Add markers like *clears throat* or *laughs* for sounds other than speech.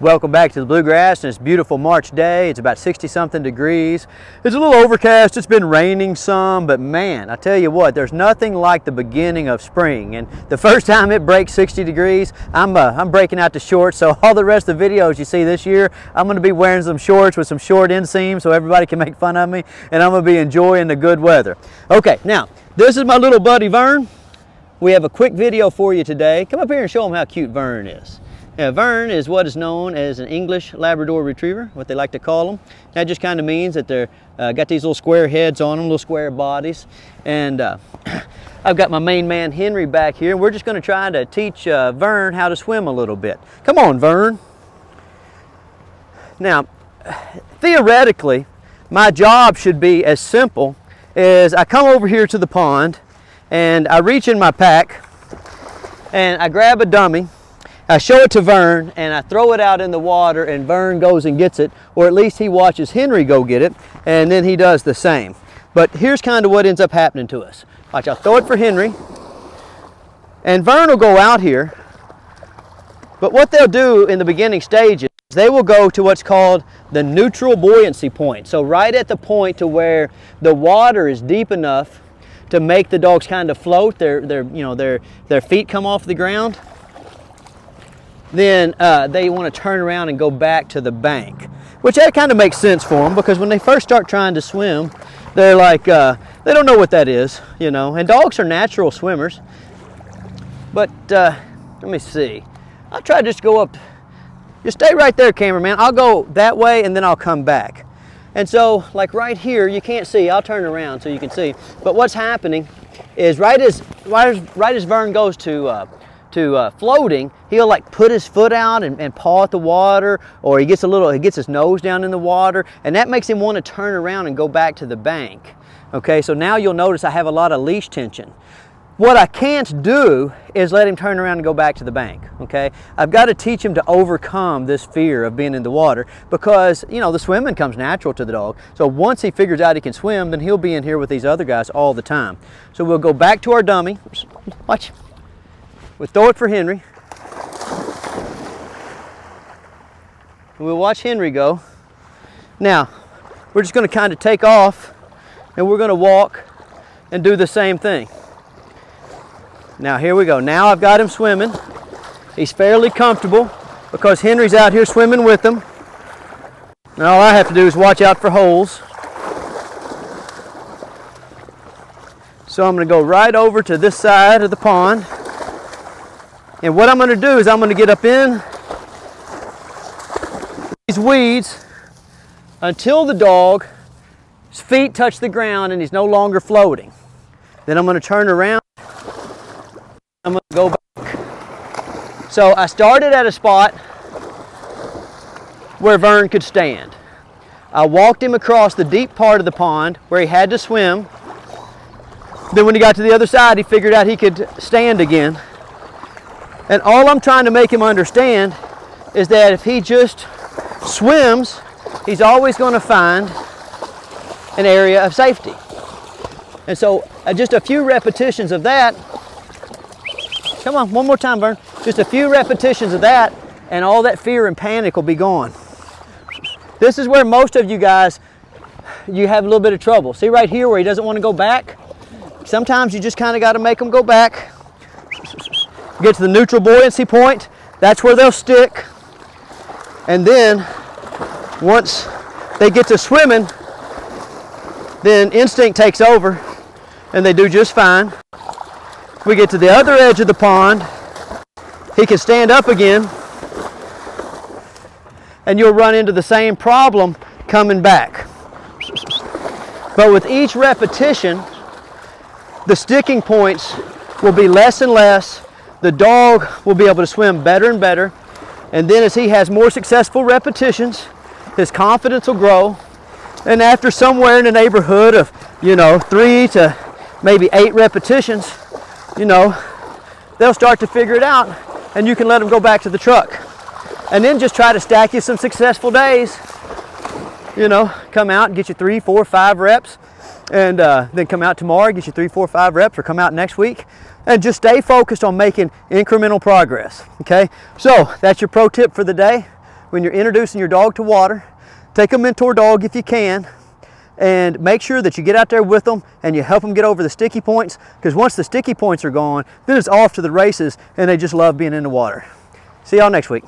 Welcome back to the Bluegrass and it's beautiful March day. It's about 60 something degrees. It's a little overcast, it's been raining some, but man, I tell you what, there's nothing like the beginning of spring. And the first time it breaks 60 degrees, I'm, uh, I'm breaking out the shorts. So *laughs* all the rest of the videos you see this year, I'm gonna be wearing some shorts with some short inseams so everybody can make fun of me and I'm gonna be enjoying the good weather. Okay, now, this is my little buddy Vern. We have a quick video for you today. Come up here and show them how cute Vern is. Now, Vern is what is known as an English Labrador Retriever, what they like to call them. That just kind of means that they're uh, got these little square heads on them, little square bodies. And uh, *clears throat* I've got my main man Henry back here. And we're just going to try to teach uh, Vern how to swim a little bit. Come on, Vern. Now, *sighs* theoretically, my job should be as simple as I come over here to the pond and I reach in my pack and I grab a dummy I show it to Vern and I throw it out in the water and Vern goes and gets it, or at least he watches Henry go get it, and then he does the same. But here's kind of what ends up happening to us. Watch, I'll throw it for Henry, and Vern will go out here, but what they'll do in the beginning stages, they will go to what's called the neutral buoyancy point. So right at the point to where the water is deep enough to make the dogs kind of float, their, their, you know, their, their feet come off the ground then uh, they want to turn around and go back to the bank. Which that kind of makes sense for them because when they first start trying to swim, they're like, uh, they don't know what that is, you know. And dogs are natural swimmers. But uh, let me see. I'll try to just go up. Just stay right there, cameraman. I'll go that way and then I'll come back. And so, like right here, you can't see. I'll turn around so you can see. But what's happening is right as right as, right as Vern goes to uh, to uh, floating, he'll like put his foot out and, and, paw at the water, or he gets a little, he gets his nose down in the water, and that makes him want to turn around and go back to the bank. Okay, so now you'll notice I have a lot of leash tension. What I can't do is let him turn around and go back to the bank, okay? I've got to teach him to overcome this fear of being in the water because, you know, the swimming comes natural to the dog. So once he figures out he can swim, then he'll be in here with these other guys all the time. So we'll go back to our dummy. Watch. We'll throw it for Henry. We'll watch Henry go. Now, we're just gonna kind of take off and we're gonna walk and do the same thing. Now here we go. Now I've got him swimming. He's fairly comfortable because Henry's out here swimming with him. And all I have to do is watch out for holes. So I'm gonna go right over to this side of the pond. And what I'm going to do is I'm going to get up in these weeds until the dog's feet touch the ground and he's no longer floating. Then I'm going to turn around. I'm to go back. So I started at a spot where Vern could stand. I walked him across the deep part of the pond where he had to swim. Then when he got to the other side, he figured out he could stand again. And all I'm trying to make him understand is that if he just swims, he's always going to find an area of safety. And so uh, just a few repetitions of that. Come on, one more time, Vern. Just a few repetitions of that and all that fear and panic will be gone. This is where most of you guys, you have a little bit of trouble. See right here where he doesn't want to go back? Sometimes you just kind of got to make him go back get to the neutral buoyancy point, that's where they'll stick. And then once they get to swimming, then instinct takes over and they do just fine. We get to the other edge of the pond, he can stand up again and you'll run into the same problem coming back. But with each repetition, the sticking points will be less and less the dog will be able to swim better and better. And then as he has more successful repetitions, his confidence will grow. And after somewhere in the neighborhood of, you know, three to maybe eight repetitions, you know, they'll start to figure it out and you can let them go back to the truck. And then just try to stack you some successful days. You know, come out and get you three, four, five reps and uh, then come out tomorrow, get you three, four, five reps or come out next week and just stay focused on making incremental progress, okay? So that's your pro tip for the day. when you're introducing your dog to water, take a mentor dog if you can, and make sure that you get out there with them and you help them get over the sticky points because once the sticky points are gone, then it's off to the races and they just love being in the water. See y'all next week.